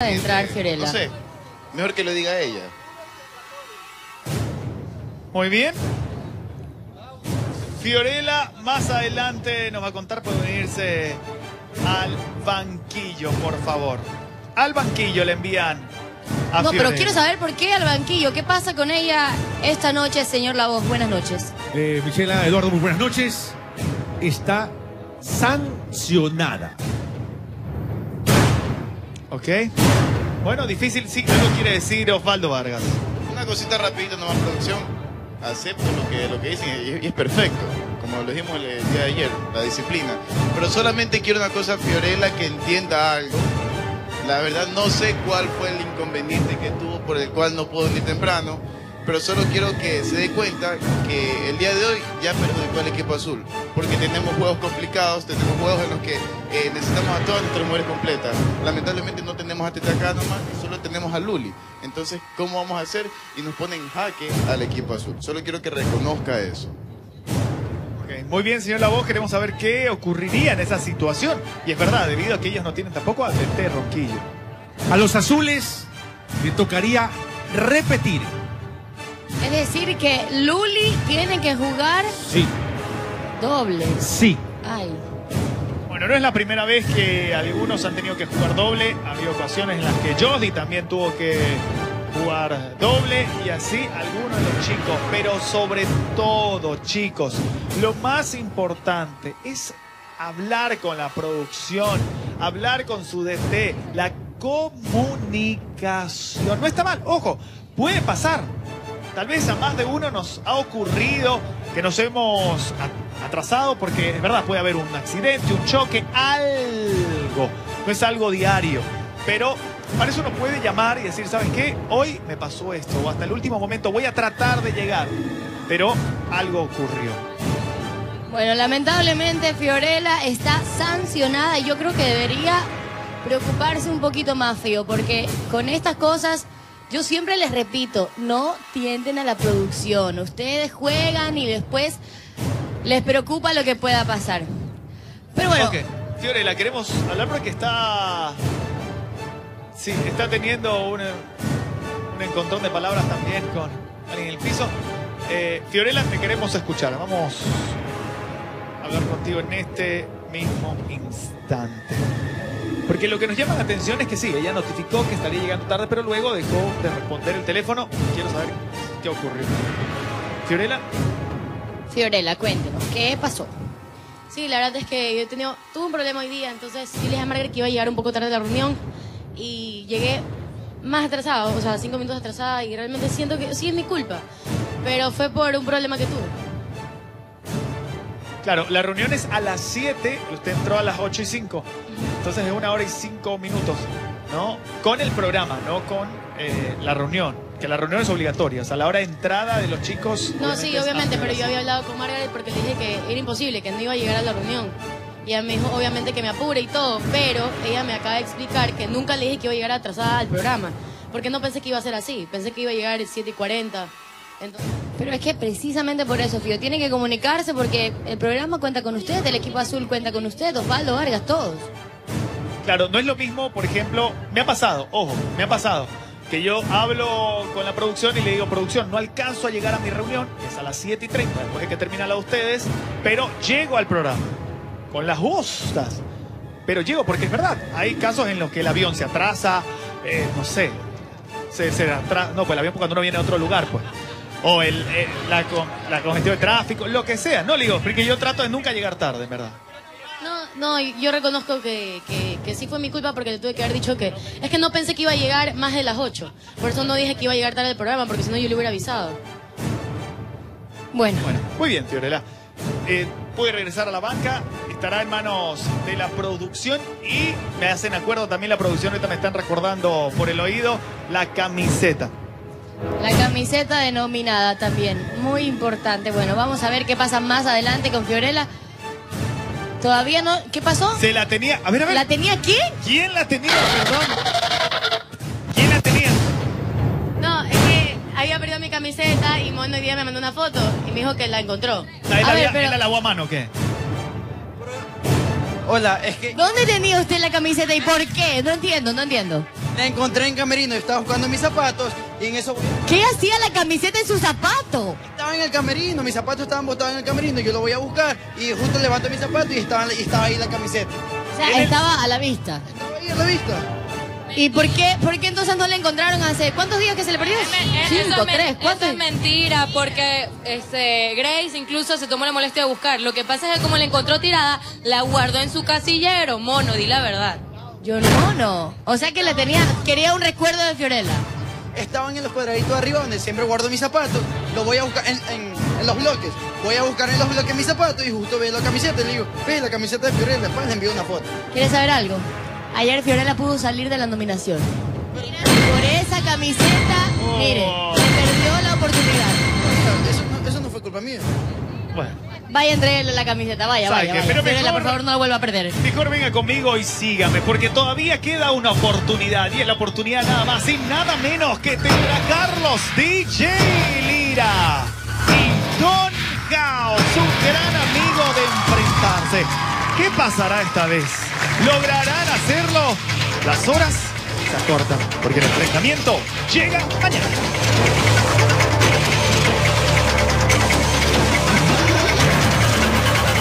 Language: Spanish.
de entrar Fiorella. No sé, mejor que lo diga ella. Muy bien. Fiorella más adelante nos va a contar, puede venirse al banquillo, por favor. Al banquillo le envían a No, pero quiero saber por qué al banquillo. ¿Qué pasa con ella esta noche, señor La Voz? Buenas noches. Eh, Michela, Eduardo, muy buenas noches. Está sancionada. Ok. Bueno, difícil, sí, algo quiere decir Osvaldo Vargas. Una cosita rapidita nomás, producción. Acepto lo que, lo que dicen y, es perfecto, como lo dijimos el día de ayer, la disciplina. Pero solamente quiero una cosa, Fiorella, que entienda algo. La verdad no sé cuál fue el inconveniente que tuvo por el cual no pudo venir temprano, pero solo quiero que se dé cuenta que el día de hoy ya perjudicó al equipo azul, porque tenemos juegos complicados, tenemos juegos en los que eh, necesitamos a todas nuestras mujeres completas. Lamentablemente no tenemos a Teta acá nomás, solo tenemos a Luli. Entonces, ¿cómo vamos a hacer? Y nos ponen en jaque al equipo azul. Solo quiero que reconozca eso. Muy bien, señor La Voz, queremos saber qué ocurriría en esa situación. Y es verdad, debido a que ellos no tienen tampoco a Tete Ronquillo. A los azules le tocaría repetir. Es decir, que Luli tiene que jugar Sí, doble. sí. Ay. Bueno, no es la primera vez que algunos han tenido que jugar doble. Había ocasiones en las que Jody también tuvo que jugar doble y así algunos de los chicos. Pero sobre todo, chicos, lo más importante es hablar con la producción, hablar con su DT, la comunicación. No está mal, ojo, puede pasar. Tal vez a más de uno nos ha ocurrido que nos hemos atrasado porque es verdad, puede haber un accidente, un choque, algo. No es algo diario. Pero para eso uno puede llamar y decir, ¿sabes qué? Hoy me pasó esto o hasta el último momento voy a tratar de llegar. Pero algo ocurrió. Bueno, lamentablemente Fiorella está sancionada y yo creo que debería preocuparse un poquito más, Fío, porque con estas cosas, yo siempre les repito, no tienden a la producción. Ustedes juegan y después les preocupa lo que pueda pasar. Pero bueno, Ok, Fiorella, queremos hablar porque está. Sí, está teniendo un, un encontrón de palabras también con alguien en el piso. Eh, Fiorella, te queremos escuchar. Vamos a hablar contigo en este mismo instante. Porque lo que nos llama la atención es que sí, ella notificó que estaría llegando tarde, pero luego dejó de responder el teléfono. Quiero saber qué ocurrió. Fiorella, Fiorella, cuéntenos, ¿qué pasó? Sí, la verdad es que yo he tenido, tuve un problema hoy día, entonces yo le dije a Margaret que iba a llegar un poco tarde a la reunión y llegué más atrasado, o sea, cinco minutos atrasada y realmente siento que sí es mi culpa, pero fue por un problema que tuve. Claro, la reunión es a las 7, usted entró a las 8 y 5. Entonces es una hora y 5 minutos, ¿no? Con el programa, no con eh, la reunión. Que la reunión es obligatoria. O sea, la hora de entrada de los chicos. No, sí, obviamente, pero yo había hablado con Margaret porque le dije que era imposible, que no iba a llegar a la reunión. Y ella me dijo, obviamente, que me apure y todo, pero ella me acaba de explicar que nunca le dije que iba a llegar atrasada al programa, porque no pensé que iba a ser así, pensé que iba a llegar 7 y 40. Entonces, Pero es que precisamente por eso, Fío, tiene que comunicarse porque el programa cuenta con usted, el equipo azul cuenta con usted, Osvaldo Vargas, todos. Claro, no es lo mismo, por ejemplo, me ha pasado, ojo, me ha pasado. Que yo hablo con la producción y le digo, producción, no alcanzo a llegar a mi reunión, es a las 7 y 30, después de que termina la de ustedes, pero llego al programa, con las justas. Pero llego, porque es verdad, hay casos en los que el avión se atrasa, eh, no sé, se, se atrasa, no, pues el avión cuando uno viene a otro lugar, pues. O el, eh, la, con- la congestión de tráfico, lo que sea, no le digo, porque yo trato de nunca llegar tarde, en verdad. No, no, yo reconozco que, que, que sí fue mi culpa porque le tuve que haber dicho que... Es que no pensé que iba a llegar más de las 8. Por eso no dije que iba a llegar tarde al programa, porque si no yo le hubiera avisado. Bueno, Bueno, muy bien, Fiorella. Eh, puede regresar a la banca, estará en manos de la producción y me hacen acuerdo también la producción, ahorita me están recordando por el oído, la camiseta. La camiseta denominada también, muy importante. Bueno, vamos a ver qué pasa más adelante con Fiorella. Todavía no, ¿qué pasó? Se la tenía, a ver, a ver, ¿La tenía quién? ¿quién la tenía, perdón? ¿Quién la tenía? No, es que había perdido mi camiseta y Mono hoy día me mandó una foto y me dijo que la encontró. ¿La, él A ver, había- pero- él la lavó a mano o qué? Hola, es que ¿Dónde tenía usted la camiseta y por qué? No entiendo, no entiendo. La encontré en camerino, estaba buscando mis zapatos y en eso ¿Qué hacía la camiseta en su zapato? estaba en el camerino, mis zapatos estaban botados en el camerino, yo lo voy a buscar y justo levanto mis zapatos y estaba, y estaba ahí la camiseta. O sea, estaba a la vista. Estaba ahí a la vista. ¿Y por qué, por qué entonces no la encontraron hace cuántos días que se le perdió? Cinco, es men- tres, eso cuatro. es mentira, porque este, Grace incluso se tomó la molestia de buscar. Lo que pasa es que como la encontró tirada, la guardó en su casillero. Mono, di la verdad. Yo no, no. O sea que le tenía, quería un recuerdo de Fiorella. Estaban en los cuadraditos de arriba donde siempre guardo mis zapatos, lo voy a buscar en, en- en los bloques. Voy a buscar en los bloques mis zapatos y justo veo la camiseta y le digo, ve la camiseta de Fiorella, después le envío una foto. ¿Quieres saber algo? Ayer Fiorella pudo salir de la nominación. Por esa camiseta, mire, se perdió la oportunidad. Eso no, eso no fue culpa mía. Bueno, Vaya, entreguele la camiseta, vaya, ¿Sabe vaya. mejor- por favor, no la vuelva a perder. mejor venga conmigo y sígame, porque todavía queda una oportunidad. Y es la oportunidad nada más y nada menos que tendrá Carlos DJ Lira y Don Gao, su gran amigo de enfrentarse. ¿Qué pasará esta vez? ¿Lograrán hacerlo? Las horas se acortan, porque el enfrentamiento llega mañana.